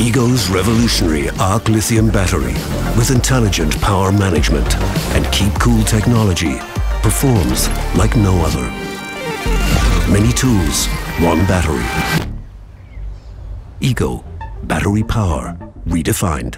EGO's revolutionary ARC lithium battery with intelligent power management and keep cool technology performs like no other. Many tools, one battery. EGO, battery power, redefined.